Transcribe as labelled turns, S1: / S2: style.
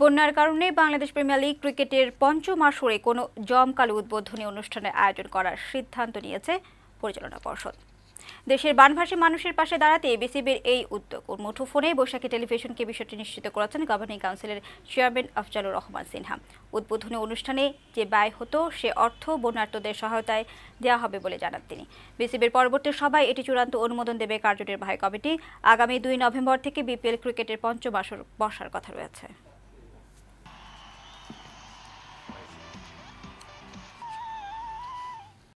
S1: বন্যার কারণে Bangladesh premier league ক্রিকেটের পঞ্চম আসরে কোনো জমকালো উদ্বোধনী অনুষ্ঠানের আয়োজন করার সিদ্ধান্ত নিয়েছে পরিচালনা পর্ষদ। দেশের বানভাসী মানুষের পাশে দাঁড়াতে বিসিবির এই উদ্যোগ। মুঠোফোনে বৈশাখী টেলিভিশনকে বিষয়টি নিশ্চিত করেছেন গভর্নিং কাউন্সিলের চেয়ারম্যান আফজালুর রহমান সিনহা। উদ্বোধনী অনুষ্ঠানে যে ব্যয় হতো, সে অর্থ বন্যার্থদের সহায়তায় দেওয়া হবে বলে জানান তিনি। বিসিবির পরবর্তী সভায় এটি চূড়ান্ত অনুমোদন দেবে কার্যনির্বাহী কমিটি। আগামী দুই নভেম্বর থেকে বিপিএল ক্রিকেটের পঞ্চম আসর বসার কথা রয়েছে।